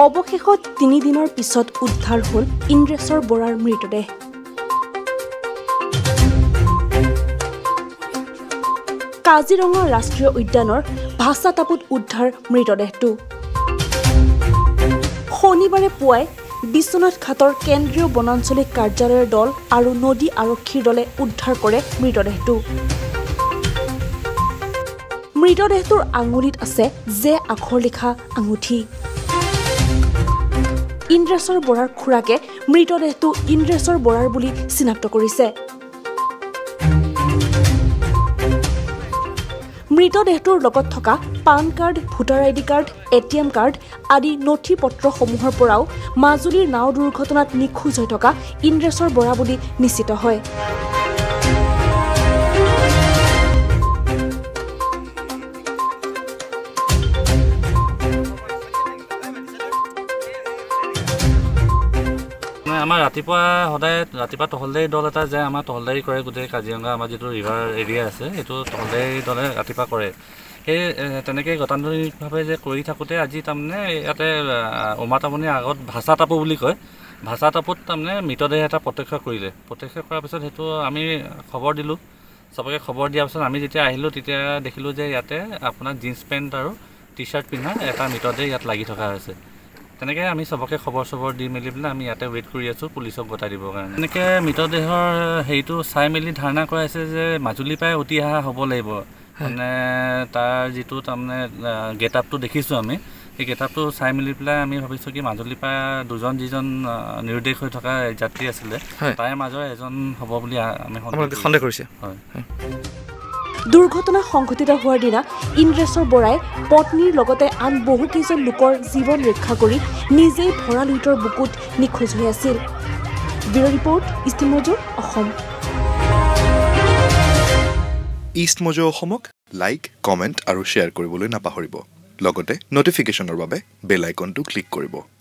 অৱশেষত তিনিদিনৰ পিছত উদ্ধাৰ হ'ল ইন্দ্ৰেশ্বৰ বৰাৰ মৃতদেহ। কাজিৰঙা ৰাষ্ট্ৰীয় উদ্যানৰ ভাষা টাপুত উদ্ধাৰ মৃতদেহটো। শনিবাৰে পুৱাই বিশ্বনাথ ঘাটৰ কেন্দ্ৰীয় বনাঞ্চলিক কাৰ্যালয়ৰ দল আৰু নদী আৰক্ষীৰ দলে উদ্ধাৰ কৰে মৃতদেহটো। মৃতদেহটোৰ আঙুলিত আছে জে আখৰ লিখা আঙুঠি। ইন্দ্ৰেশ্বৰ বৰাৰ খুৰাকে মৃতদেহটো ইন্দ্ৰেশ্বৰ বৰাৰ বুলি চিনাক্ত কৰিছে। মৃতদেহটোৰ লগত থকা PAN card voter I D card A T M card আদি নথি পত্ৰসমূহৰ পৰাও মাজুলীৰ নাও দুৰ্ঘটনাত নিখোজ হৈ থকা ইন্দ্ৰেশ্বৰ বৰা বুলি নিশ্চিত হয়। আমাৰ ৰাতিপুৱা সদায় ৰাতিপুৱা তহলদাৰী দল এটা যায় আমাৰ তহলদাৰী কৰে গোটেই কাজিৰঙা আমাৰ যিটো ৰিভাৰ এৰিয়া আছে সেইটো তহলদাৰী দলে ৰাতিপুৱা কৰে। সেই তেনেকৈ গতানুগতিকভাৱে যে কৰি থাকোঁতে আজি তাৰমানে ইয়াতে আহ, উমাটামনিৰ আগত ভাষা টাপু বুলি কয়। ভাষা টাপুত তাৰমানে মৃতদেহ এটা প্ৰত্যক্ষ কৰিলে। প্ৰত্যক্ষ কৰাৰ পিছত সেইটো আমি খবৰ দিলোঁ। চবকে খবৰ দিয়াৰ পিছত আমি যেতিয়া আহিলোঁ তেতিয়া দেখিলোঁ যে ইয়াতে আপোনাৰ জীন্স পেণ্ট আৰু টি চাৰ্ট পিন্ধা এটা মৃতদেহ ইয়াত লাগি থকা হৈছে। তেনেকৈ আমি চবকে খবৰ চবৰ দি মেলি পেলাই আমি ইয়াতে ৱেইট কৰি আছোঁ পুলিচক গতাই দিবৰ কাৰণে। এনেকৈ মৃতদেহৰ হেৰিটো চাই মেলি ধাৰণা কৰাইছে যে মাজুলীৰ পৰাই উঠি অহা হ'ব লাগিব। মানে তাৰ যিটো তাৰমানে গেট আপটো দেখিছোঁ আমি। সেই গেট আপটো চাই মেলি পেলাই আমি ভাবিছোঁ কি মাজুলীৰ পৰা দুজন যিজন নিৰুদ্দেশ হৈ থকা যাত্ৰী আছিলে হয়। তাৰে মাজৰ এজন হ'ব বুলি আমি সন্দেহ কৰিছোঁ। সন্দেহ কৰিছে। হয়। দুৰ্ঘটনা সংঘটিত হোৱাৰ দিনা ইন্দ্ৰেশ্বৰ বৰাই পত্নীৰ লগতে আন বহুকেইজন লোকৰ জীৱন ৰক্ষা কৰি নিজেই ভঁৰাল লুইটৰ বুকুত নিখোজ হৈ আছিল। ব্যুৰ ৰিপৰ্ট ইষ্টিমজু অসম। অসমক লাইক কমেণ্ট আৰু শ্বেয়াৰ কৰিবলৈ নাপাহৰিব। লগতে ন'টিফিকেশ্যনৰ বাবে বেল আইকনটো ক্লিক কৰিব।